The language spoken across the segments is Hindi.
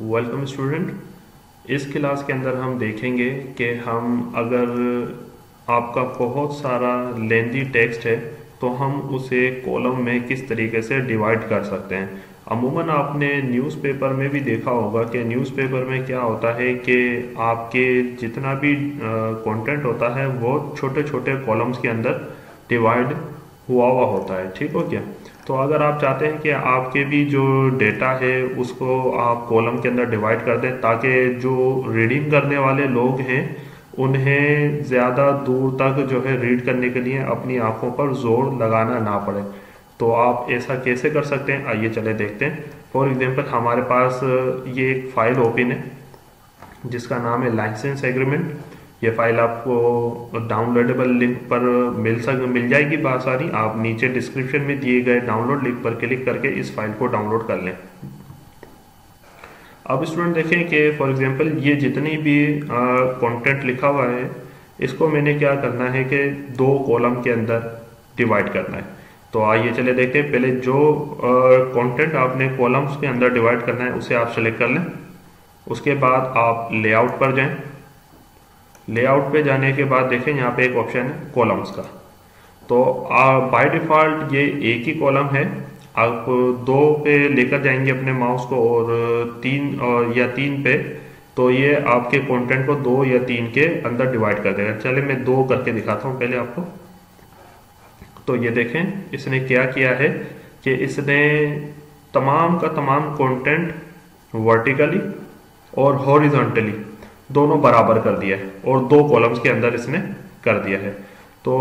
वेलकम स्टूडेंट इस क्लास के अंदर हम देखेंगे कि हम अगर आपका बहुत सारा लेंदी टेक्स्ट है तो हम उसे कॉलम में किस तरीके से डिवाइड कर सकते हैं। अमूमन आपने न्यूज़पेपर में भी देखा होगा कि न्यूज़पेपर में क्या होता है कि आपके जितना भी कंटेंट होता है, वो छोटे छोटे कॉलम्स के अंदर डिवाइड हुआ हुआ होता है, ठीक हो क्या तो अगर आप चाहते हैं कि आपके भी जो डेटा है, उसको आप कॉलम के अंदर डिवाइड कर दें, ताकि जो रीडिंग करने वाले लोग हैं, उन्हें ज़्यादा दूर तक जो है रीड करने के लिए अपनी आँखों पर ज़ोर लगाना ना पड़े। तो आप ऐसा कैसे कर सकते हैं? आइए चले देखते हैं। फॉर एग्जांपल हमारे पास ये एक फ़ाइल ओपन है, जिसका नाम है लाइसेंस एग्रीमेंट ये फ़ाइल आपको डाउनलोडेबल लिंक पर मिल सक, मिल जाएगी बासारी आप नीचे डिस्क्रिप्शन में दिए गए डाउनलोड लिंक पर क्लिक करके इस फ़ाइल को डाउनलोड कर लें। अब स्टूडेंट देखें कि फॉर एग्जांपल ये जितनी भी कंटेंट लिखा हुआ है, इसको मैंने क्या करना है कि दो कॉलम के अंदर डिवाइड करना है। तो आइए चले देखते हैं पहले जो कंटेंट आपने कॉलम्स के अंदर डिवाइड करना है, उसे आप सेलेक्ट कर लें। उसके बाद आप लेआउट पर जाएँ। लेआउट पे जाने के बाद देखें, यहाँ पे एक ऑप्शन है कॉलम्स का। तो बाय डिफ़ॉल्ट ये एक ही कॉलम है। आप दो पे लेकर जाएँगे अपने माउस को और तीन और या तीन पे तो ये आपके कंटेंट को दो या तीन के अंदर डिवाइड कर देगा। चले मैं दो करके दिखाता हूँ पहले आपको। तो ये देखें, इसने क्या किया है कि इसने तमाम का तमाम कंटेंट वर्टिकली और हॉरिजॉन्टली दोनों बराबर कर दिया है और दो कॉलम्स के अंदर इसने कर दिया है। तो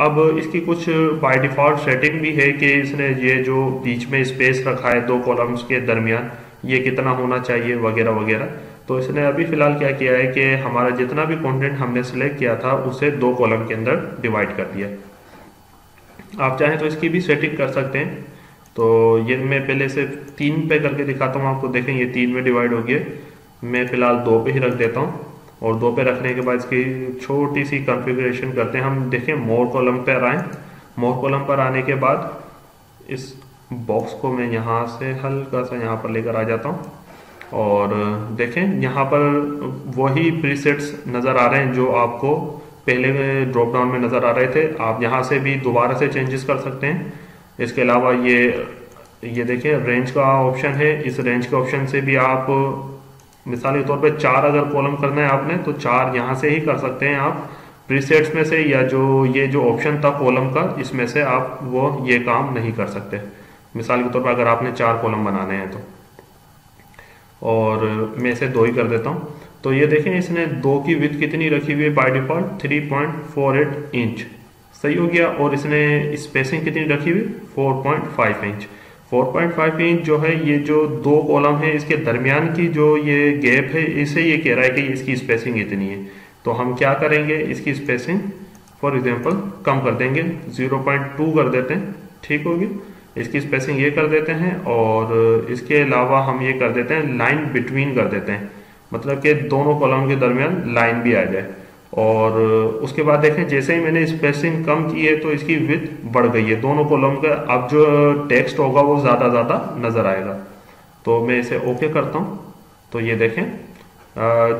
अब इसकी कुछ बाय डिफ़ॉल्ट सेटिंग भी है कि इसने ये जो बीच में स्पेस रखा है दो कॉलम्स के दरमियान, ये कितना होना चाहिए वगैरह वगैरह। तो इसने अभी फ़िलहाल क्या किया है कि हमारा जितना भी कंटेंट हमने सिलेक्ट किया था, उसे दो कॉलम के अंदर डिवाइड कर दिया। आप चाहें तो इसकी भी सेटिंग कर सकते हैं। तो ये मैं पहले से तीन पे करके दिखाता हूँ, आपको देखें, ये तीन में डिवाइड हो गया। मैं फ़िलहाल दो पे ही रख देता हूँ और दो पे रखने के बाद इसकी छोटी सी कॉन्फ़िगरेशन करते हैं। हम देखें मोर कॉलम पर आए। मोर कॉलम पर आने के बाद इस बॉक्स को मैं यहाँ से हल्का सा यहाँ पर लेकर आ जाता हूँ। और देखें, यहाँ पर वही प्रीसेट्स नज़र आ रहे हैं जो आपको पहले ड्रॉप डाउन में नज़र आ रहे थे। आप यहाँ से भी दोबारा से चेंजेस कर सकते हैं। इसके अलावा ये ये देखें रेंज का ऑप्शन है। इस रेंज के ऑप्शन से भी आप मिसाल के तौर पे चार अगर कॉलम करना है आपने तो चार यहाँ से ही कर सकते हैं आप। प्रीसेट्स में से या जो ये जो ऑप्शन था कॉलम का, इसमें से आप वो, ये काम नहीं कर सकते। मिसाल के तौर पर अगर आपने चार कॉलम बनाने हैं तो। और मैं इसे दो ही कर देता हूँ। तो ये देखें, इसने दो की विथ कितनी रखी हुई है by default three point four eight inch सही हो गया, और इसने स्पेसिंग कितनी रखी हुई? Four point five inch 4.5 inch जो है, ये जो दो कॉलम है, इसके दरमियान की जो ये गैप है, इसे ये कह रहा है कि इसकी स्पेसिंग इतनी है। तो हम क्या करेंगे, इसकी स्पेसिंग फॉर एग्जांपल कम कर देंगे 0.2 कर देते हैं, ठीक होगी? इसकी स्पेसिंग ये कर देते हैं, और इसके अलावा हम ये कर देते हैं लाइन बिटवीन कर देते हैं। मतलब कि दोनों कॉलम के दरमियान लाइन भी आ जाए। और उसके बाद देखें, जैसे ही मैंने स्पेसिंग कम की है तो इसकी विथ बढ़ गई है। दोनों कॉलम का अब जो टेक्स्ट होगा, वो ज़्यादा ज़्यादा नज़र आएगा। तो मैं इसे ओके करता हूँ। तो ये देखें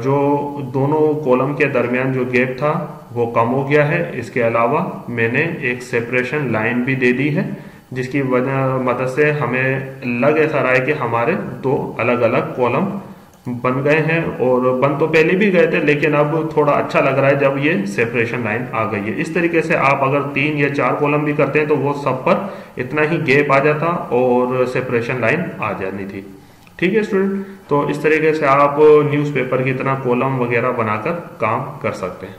जो दोनों कॉलम के दरमियान जो गैप था, वो कम हो गया है। इसके अलावा मैंने एक सेपरेशन लाइन भी दे दी है, जिसकी वजह, मदद से हमें लग ऐसा रहा है कि हमारे दो अलग अलग कॉलम बन गए हैं और बन तो पहले भी गए थे, लेकिन अब थोड़ा अच्छा लग रहा है जब ये सेपरेशन लाइन आ गई है। इस तरीके से आप अगर तीन या चार कॉलम भी करते हैं तो वो सब पर इतना ही गैप आ जाता और सेपरेशन लाइन आ जानी थी। ठीक है स्टूडेंट तो इस तरीके से आप न्यूज़पेपर की तरह कॉलम वगैरह बनाकर काम कर सकते हैं।